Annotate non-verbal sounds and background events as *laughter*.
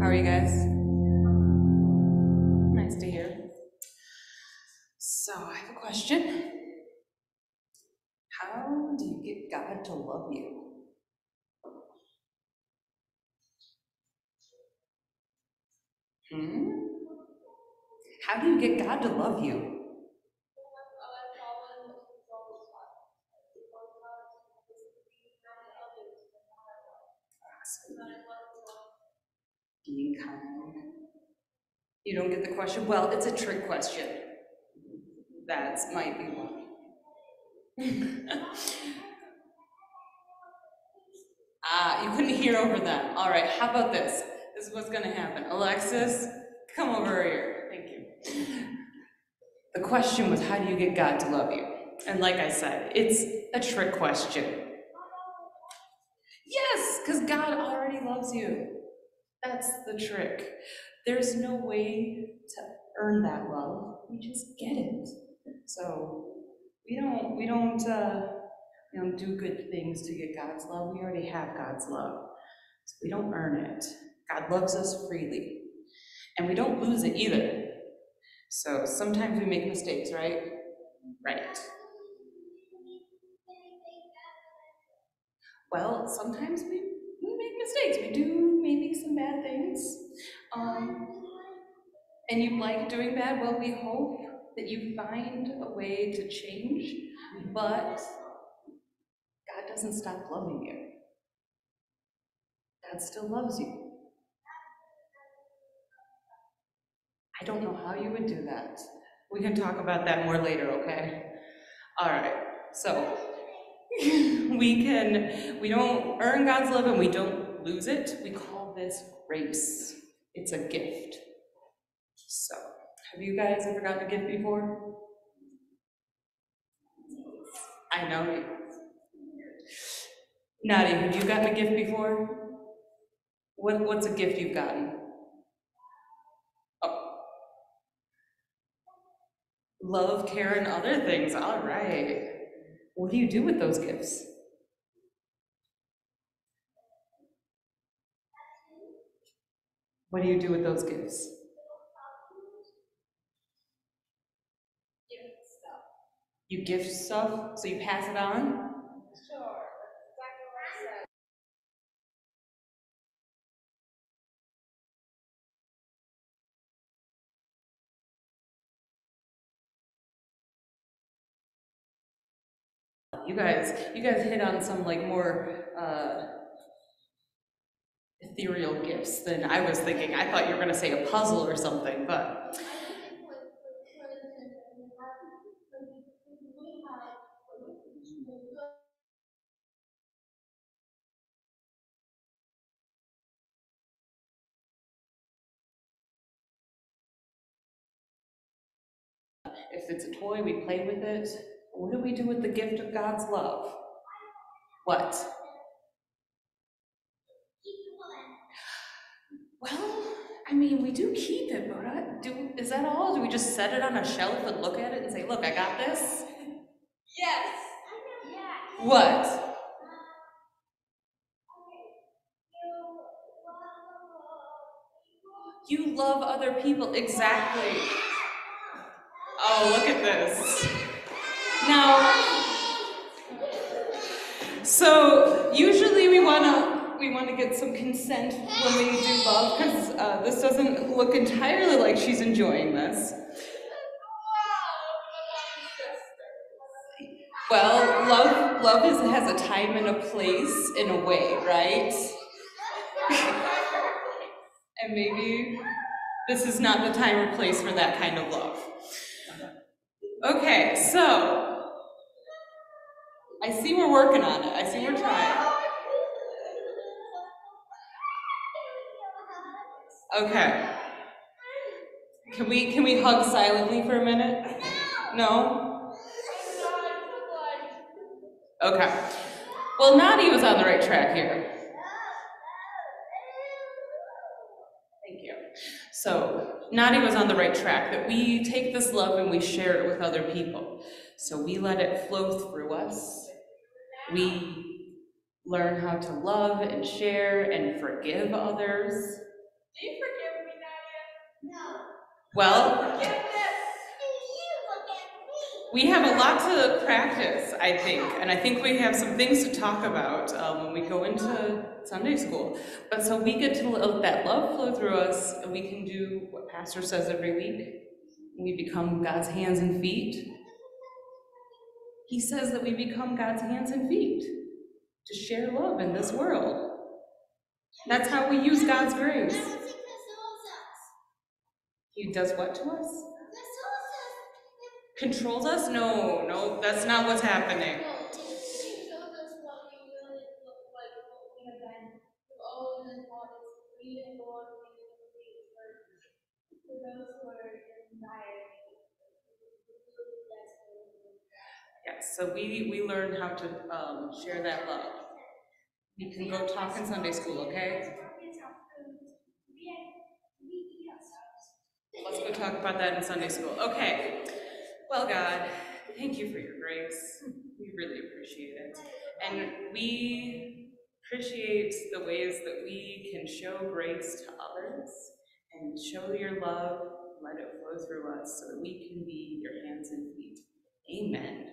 How are you guys? Nice to hear. So I have a question. How do you get God to love you? Hmm? How do you get God to love you? You don't get the question? Well, it's a trick question. That's might be why. *laughs* ah, you couldn't hear over them. All right, how about this? This is what's gonna happen. Alexis, come over here. Thank you. The question was, how do you get God to love you? And like I said, it's a trick question. Yes, because God already loves you. That's the trick. There's no way to earn that love. We just get it. So we don't we don't uh, we don't do good things to get God's love. We already have God's love. So we don't earn it. God loves us freely. And we don't lose it either. So sometimes we make mistakes, right? Right. Well, sometimes we, we make mistakes. We do maybe some bad things. Um, and you like doing bad, well, we hope that you find a way to change, but God doesn't stop loving you. God still loves you. I don't know how you would do that. We can talk about that more later, okay? All right, so *laughs* we can, we don't earn God's love and we don't lose it. We call this grace. It's a gift. So, have you guys ever gotten a gift before? I know. You. Nadia, have you gotten a gift before? What, what's a gift you've gotten? Oh. Love, care, and other things. All right. What do you do with those gifts? What do you do with those gifts? You gift stuff, so you pass it on? Sure. You guys, you guys hit on some like more uh, ethereal gifts than I was thinking. I thought you were gonna say a puzzle or something, but if it's a toy, we play with it. What do we do with the gift of God's love? What? Well, I mean, we do keep it, but I, do is that all? Do we just set it on a shelf and look at it and say, "Look, I got this"? Yes. What? Uh, uh, you love other people, exactly. Uh, oh, look at this. Now, so usually we wanna we wanna get some consent when we do love because uh, this doesn't look entirely like she's enjoying this. Well, love love is has a time and a place in a way, right? *laughs* and maybe this is not the time or place for that kind of love. Okay, so I see we're working on it. I see we're trying. Okay. Can we can we hug silently for a minute? No? Okay. Well, Nadi was on the right track here. Thank you. So, Nadi was on the right track that we take this love and we share it with other people. So, we let it flow through us. We learn how to love and share and forgive others. Do you forgive me, Nadia? No. Well, Forgiveness. we have a lot to practice, I think, and I think we have some things to talk about um, when we go into Sunday school. But so we get to let that love flow through us, and we can do what Pastor says every week. We become God's hands and feet. He says that we become God's hands and feet to share love in this world. That's how we use God's grace. He does what to us? Controls us? No, no, that's not what's happening. Yes, so we, we learn how to um, share that love. Go talk in Sunday school, okay? Let's go talk about that in Sunday school. Okay. Well, God, thank you for your grace. We really appreciate it. And we appreciate the ways that we can show grace to others and show your love, let it flow through us so that we can be your hands and feet. Amen.